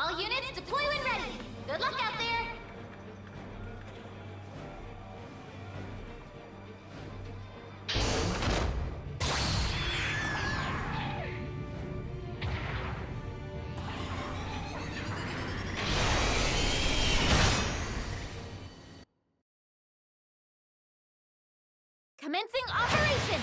All units deploy when ready. Good luck out there. Commencing operation!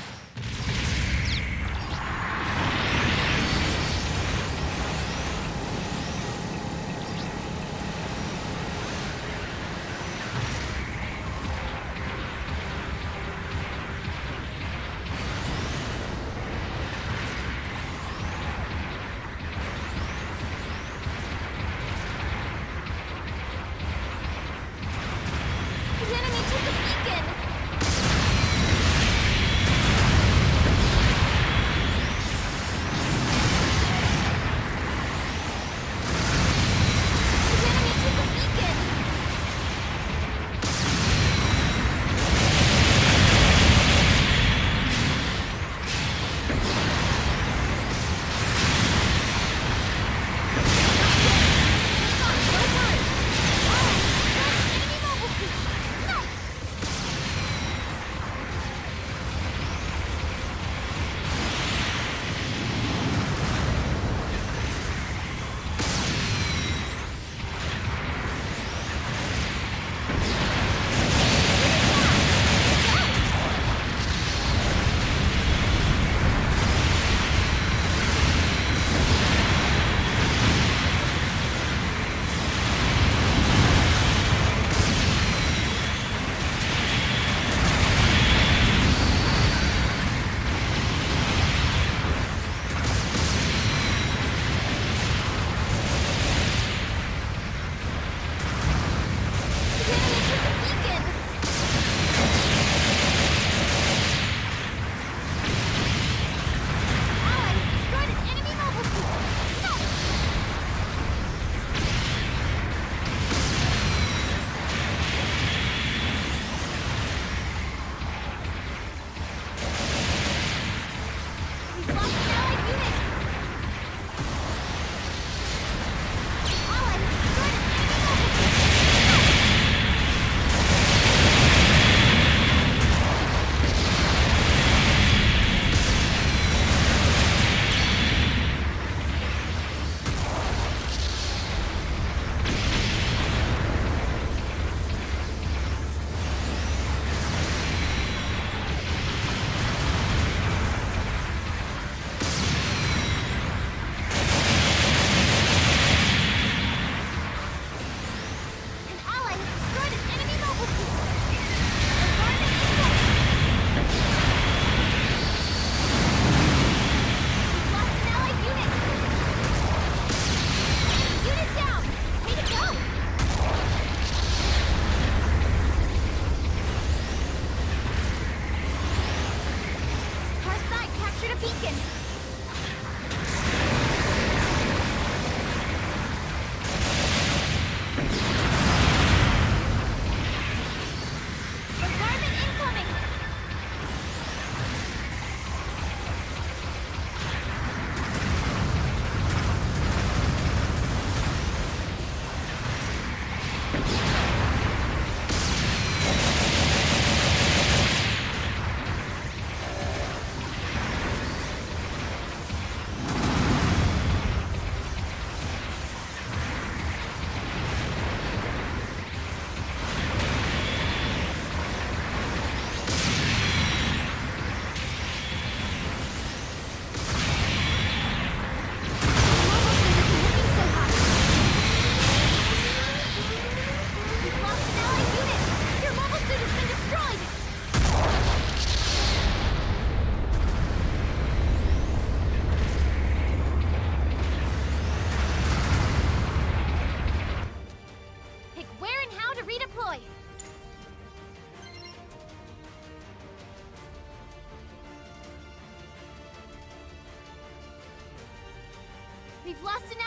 beacon.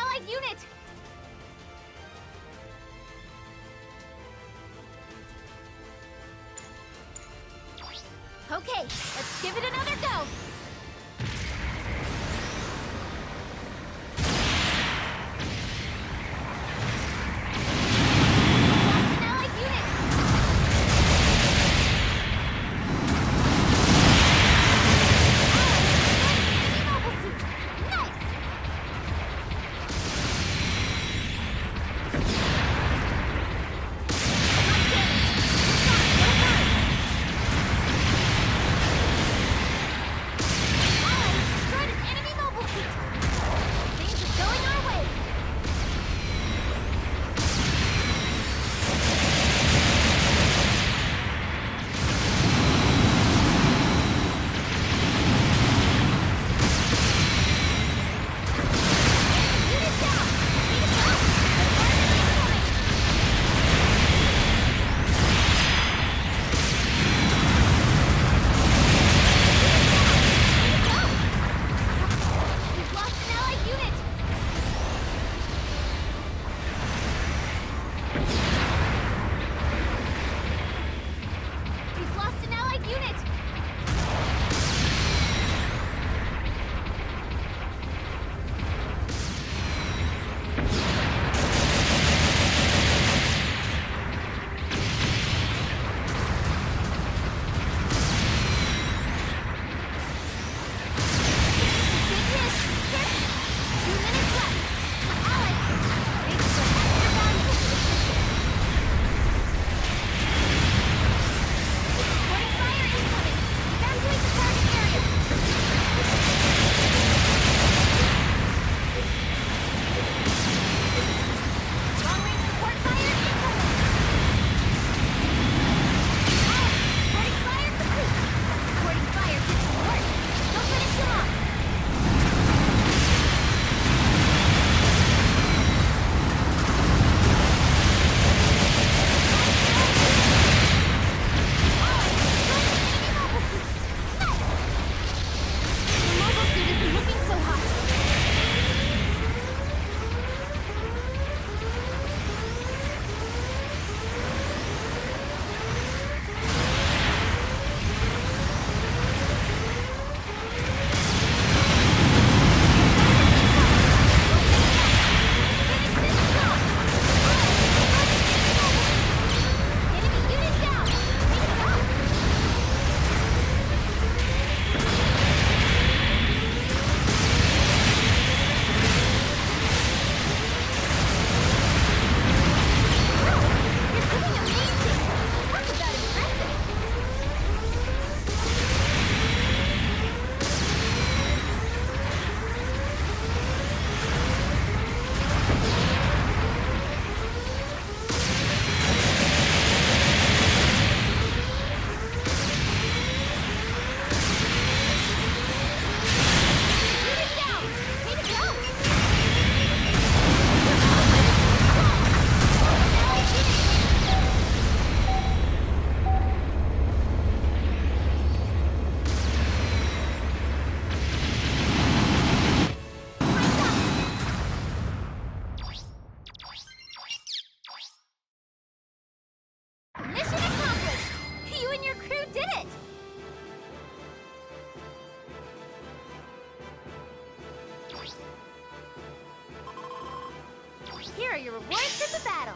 allied unit! Okay, let's give it another go! Here are your rewards for the battle.